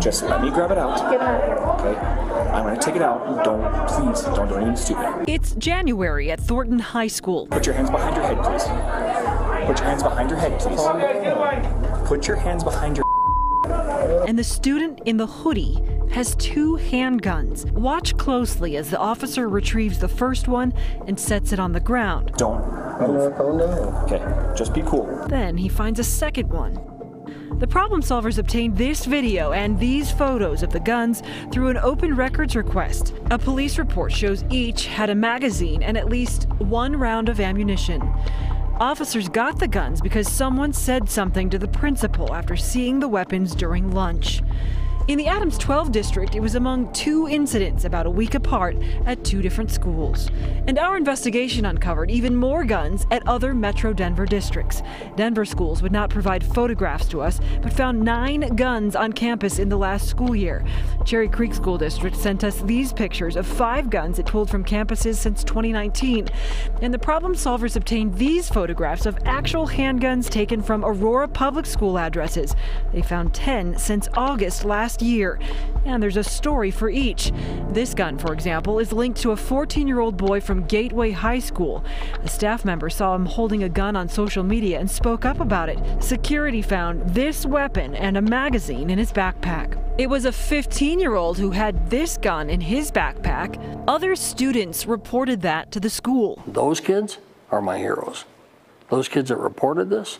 Just let me grab it out. Okay? I'm gonna take it out. Don't, please, don't do anything stupid. It's January at Thornton High School. Put your hands behind your head, please. Put your hands behind your head, please. Put your hands behind your and the student in the hoodie has two handguns. Watch closely as the officer retrieves the first one and sets it on the ground. Don't move. Okay, just be cool. Then he finds a second one. The problem solvers obtained this video and these photos of the guns through an open records request. A police report shows each had a magazine and at least one round of ammunition. Officers got the guns because someone said something to the principal after seeing the weapons during lunch. In the Adams 12 district, it was among two incidents about a week apart at two different schools. And our investigation uncovered even more guns at other Metro Denver districts. Denver schools would not provide photographs to us, but found nine guns on campus in the last school year. Cherry Creek School District sent us these pictures of five guns it pulled from campuses since 2019. And the problem solvers obtained these photographs of actual handguns taken from Aurora Public School addresses. They found 10 since August last year. And there's a story for each. This gun, for example, is linked to a 14 year old boy from Gateway High School. A staff member saw him holding a gun on social media and spoke up about it. Security found this weapon and a magazine in his backpack. It was a 15 year old who had this gun in his backpack. Other students reported that to the school. Those kids are my heroes. Those kids that reported this,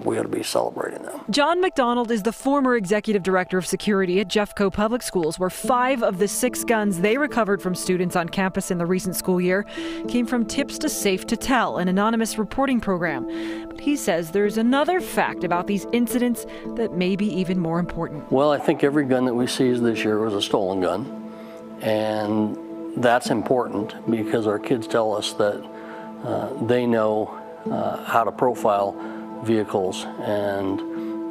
we ought to be celebrating them. John McDonald is the former executive director of security at Jeffco Public Schools, where five of the six guns they recovered from students on campus in the recent school year came from Tips to Safe2Tell, an anonymous reporting program. But he says there's another fact about these incidents that may be even more important. Well, I think every gun that we seized this year was a stolen gun. And that's important because our kids tell us that uh, they know uh, how to profile vehicles and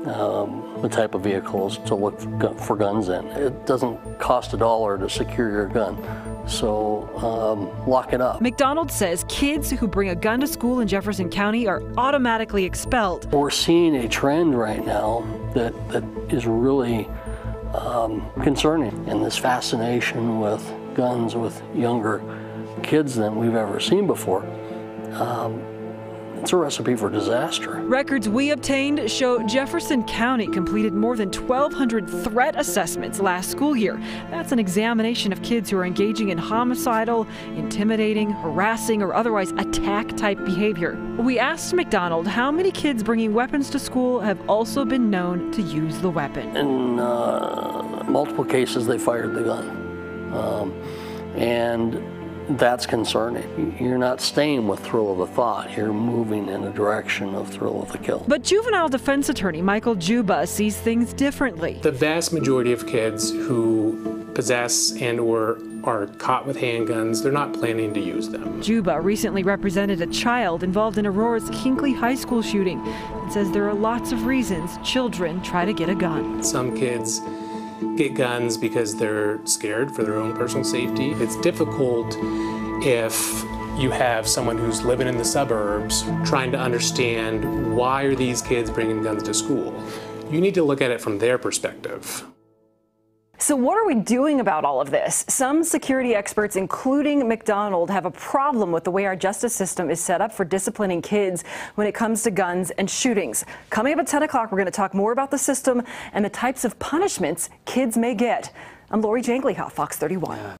um, the type of vehicles to look for guns in. It doesn't cost a dollar to secure your gun. So um, lock it up. McDonald says kids who bring a gun to school in Jefferson County are automatically expelled. We're seeing a trend right now that, that is really um, concerning and this fascination with guns with younger kids than we've ever seen before. Um, it's a recipe for disaster. Records we obtained show Jefferson County completed more than 1,200 threat assessments last school year. That's an examination of kids who are engaging in homicidal, intimidating, harassing, or otherwise attack type behavior. We asked McDonald how many kids bringing weapons to school have also been known to use the weapon. In uh, multiple cases, they fired the gun. Um, and that's concerning. You're not staying with thrill of the thought, you're moving in a direction of thrill of the kill. But juvenile defense attorney Michael Juba sees things differently. The vast majority of kids who possess and or are caught with handguns, they're not planning to use them. Juba recently represented a child involved in Aurora's Hinkley High School shooting and says there are lots of reasons children try to get a gun. Some kids get guns because they're scared for their own personal safety. It's difficult if you have someone who's living in the suburbs trying to understand why are these kids bringing guns to school. You need to look at it from their perspective. So, what are we doing about all of this? Some security experts, including McDonald, have a problem with the way our justice system is set up for disciplining kids when it comes to guns and shootings. Coming up at 10 o'clock, we're going to talk more about the system and the types of punishments kids may get. I'm Lori Jane Gliha, Fox 31. Yeah,